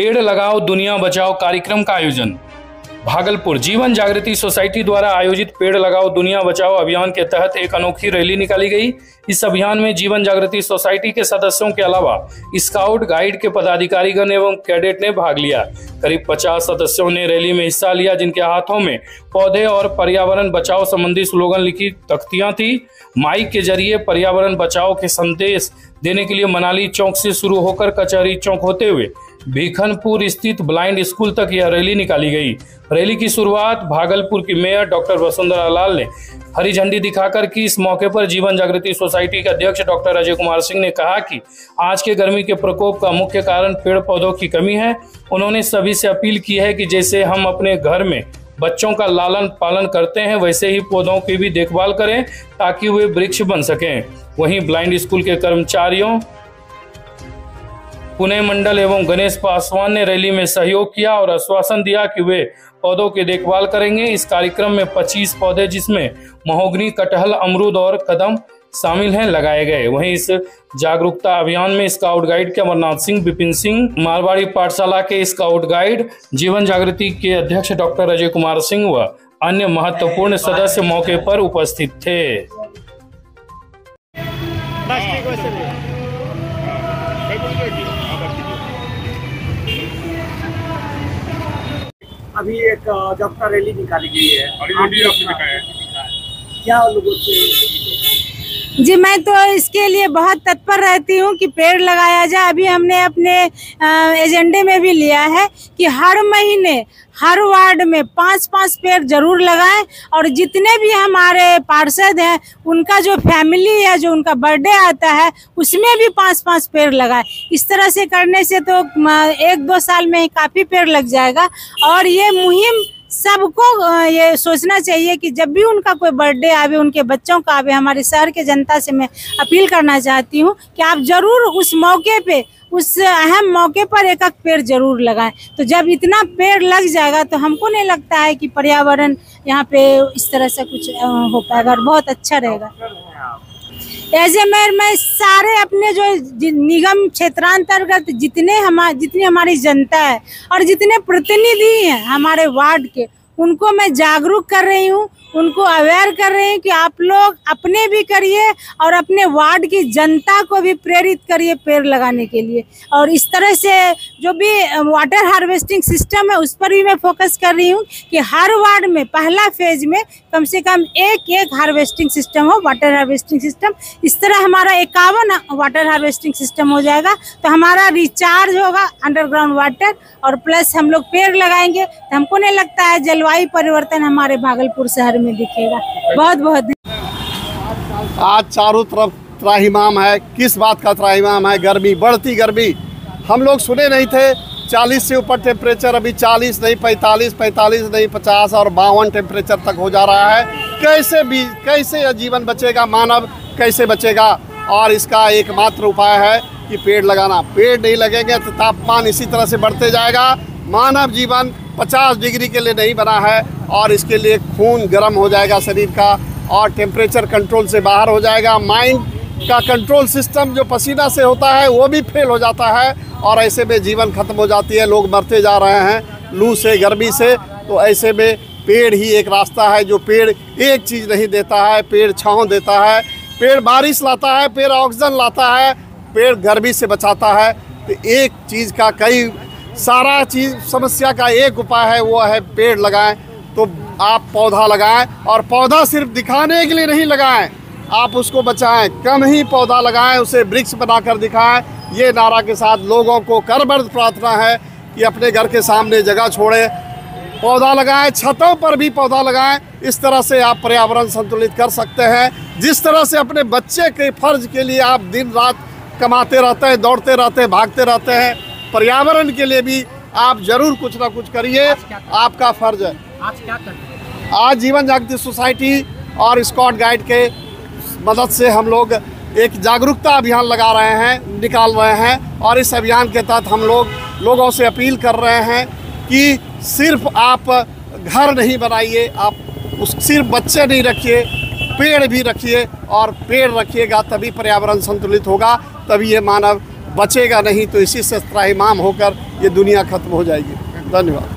पेड़ लगाओ, दुनिया बचाओ, कार्यक्रम का आयोजन। भागलपुर जीवन जागृति सोसाइटी द्वारा आयोजित पेड़ लगाओ, दुनिया बचाओ अभियान के तहत एक अनोखी रैली निकाली गई। इस अभियान में जीवन जागृति सोसाइटी के सदस्यों के अलावा स्काउट, गाइड के पदाधिकारीगण एवं कैडेट ने भाग लिया। करीब 50 सदस्यों ने रैली में हिस्सा लिया, जिनके हाथों में पौधे और पर्यावरण बचाओ संबंधी स्लोगन लिखी तख्तियाँ थी। माइक के ज़रिए पर्यावरण बचाओ के संदेश देने के लिए मनाली चौक से शुरू होकर कचहरी चौक होते हुए भीखनपुर स्थित ब्लाइंड स्कूल तक यह रैली निकाली गई। रैली की शुरुआत भागलपुर की मेयर डॉक्टर वसुंधरा लाल ने। हरी झंडी दिखाकर की इस मौके पर जीवन जागृति सोसाइटी के अध्यक्ष डॉक्टर अजय कुमार सिंह ने कहा कि आज के गर्मी के प्रकोप का मुख्य कारण पेड़ पौधों की कमी है। उन्होंने सभी से अपील की है कि जैसे हम अपने घर में बच्चों का लालन पालन करते हैं, वैसे ही पौधों की भी देखभाल करें ताकि वे वृक्ष बन सकें। वहीं ब्लाइंड स्कूल के कर्मचारियों पुणे मंडल एवं गणेश पासवान ने रैली में सहयोग किया और आश्वासन दिया कि वे पौधों की देखभाल करेंगे। इस कार्यक्रम में 25 पौधे जिसमें महोगनी, कटहल, अमरूद और कदम शामिल हैं, लगाए गए। वहीं इस जागरूकता अभियान में स्काउट गाइड के अमरनाथ सिंह विपिन सिंह मारवाड़ी पाठशाला के स्काउट गाइड, जीवन जागृति के अध्यक्ष डॉक्टर अजय कुमार सिंह व अन्य महत्वपूर्ण सदस्य मौके पर उपस्थित थे। अभी एक जागरूकता रैली निकाली गई है है। क्या लोगों से जी, मैं तो इसके लिए बहुत तत्पर रहती हूँ कि पेड़ लगाया जाए। अभी हमने अपने एजेंडे में भी लिया है कि हर महीने, हर वार्ड में पाँच पाँच पेड़ ज़रूर लगाएँ और जितने भी हमारे पार्षद हैं, उनका जो फैमिली है जो उनका बर्थडे आता है, उसमें भी पाँच पाँच पेड़ लगाएँ। इस तरह से करने से तो एक दो साल में ही काफ़ी पेड़ लग जाएगा और ये मुहिम सबको ये सोचना चाहिए कि जब भी उनका कोई बर्थडे आवे, उनके बच्चों का आवे, हमारे शहर के जनता से मैं अपील करना चाहती हूँ कि आप ज़रूर उस मौके पे, उस अहम मौके पर एक एक पेड़ ज़रूर लगाएँ। तो जब इतना पेड़ लग जाएगा तो हमको नहीं लगता है कि पर्यावरण यहाँ पे इस तरह से कुछ हो पाएगा और बहुत अच्छा रहेगा। ए मेयर मैं सारे अपने जो निगम क्षेत्रांतर्गत जितने हमारे जितनी हमारी जनता है और जितने प्रतिनिधि हैं हमारे वार्ड के उनको मैं जागरूक कर रही हूँ, उनको अवेयर कर रही हूँ कि आप लोग अपने भी करिए और अपने वार्ड की जनता को भी प्रेरित करिए पेड़ लगाने के लिए। और इस तरह से जो भी वाटर हार्वेस्टिंग सिस्टम है, उस पर भी मैं फोकस कर रही हूँ कि हर वार्ड में, पहला फ़ेज़ में कम से कम एक एक हार्वेस्टिंग सिस्टम हो वाटर हार्वेस्टिंग सिस्टम इस तरह हमारा इक्यावन वाटर हार्वेस्टिंग सिस्टम हो जाएगा तो हमारा रिचार्ज होगा अंडरग्राउंड वाटर और प्लस हम लोग पेड़ लगाएँगे। तो हमको नहीं लगता है जलवायु परिवर्तन हमारे भागलपुर शहर में दिखेगा। बहुत बहुत आज चारों तरफ़ त्राहिमाम है। किस बात का त्राहिमाम है? गर्मी, बढ़ती गर्मी। हम लोग सुने नहीं थे। 40 से ऊपर टेम्परेचर अभी 40 नहीं 45 45 नहीं 50 और बावन टेम्परेचर तक हो जा रहा है। कैसे भी, कैसे जीवन बचेगा मानव? कैसे बचेगा? और इसका एकमात्र उपाय है कि पेड़ लगाना। पेड़ नहीं लगेंगे तो तापमान इसी तरह से बढ़ते जाएगा। मानव जीवन 50 डिग्री के लिए नहीं बना है और इसके लिए खून गर्म हो जाएगा शरीर का और टेम्परेचर कंट्रोल से बाहर हो जाएगा। माइंड का कंट्रोल सिस्टम जो पसीना से होता है, वो भी फेल हो जाता है और ऐसे में जीवन खत्म हो जाती है। लोग मरते जा रहे हैं, लू से, गर्मी से। तो ऐसे में पेड़ ही एक रास्ता है जो पेड़ एक चीज़ नहीं देता है, पेड़ छाँव देता है। पेड़ बारिश लाता है, पेड़ ऑक्सीजन लाता है, पेड़ गर्मी से बचाता है। तो एक चीज़ का कई सारा चीज़, समस्या का एक उपाय है, वो है पेड़ लगाएँ। तो आप पौधा लगाएँ और पौधा सिर्फ़ दिखाने के लिए नहीं लगाएँ, आप उसको बचाएँ। कम ही पौधा लगाएँ, उसे वृक्ष बनाकर दिखाएँ। ये नारा के साथ लोगों को करबर्द प्रार्थना है कि अपने घर के सामने जगह छोड़ें। पौधा लगाएँ, छतों पर भी पौधा लगाएँ। इस तरह से आप पर्यावरण संतुलित कर सकते हैं। जिस तरह से अपने बच्चे के फ़र्ज़ के लिए आप दिन रात कमाते रहते हैं, दौड़ते रहते हैं, भागते रहते हैं पर्यावरण के लिए भी आप ज़रूर कुछ ना कुछ करिए। आपका फ़र्ज़ है। आज क्या करते हैं? आज जीवन जागृति सोसाइटी और स्कॉट गाइड के मदद से हम लोग एक जागरूकता अभियान लगा रहे हैं निकाल रहे हैं और इस अभियान के तहत हम लोग लोगों से अपील कर रहे हैं कि सिर्फ़ आप घर नहीं बनाइए आप उस सिर्फ़ बच्चे नहीं रखिए पेड़ भी रखिए और पेड़ रखिएगा तभी पर्यावरण संतुलित होगा तभी ये मानव बचेगा नहीं तो इसी से त्राहिमाम होकर ये दुनिया खत्म हो जाएगी। धन्यवाद।